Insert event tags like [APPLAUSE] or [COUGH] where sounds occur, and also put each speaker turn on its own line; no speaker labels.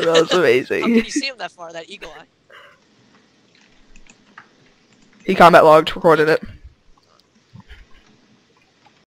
[LAUGHS] That was
How can you see him that far? That eagle eye.
he combat logged, recorded it.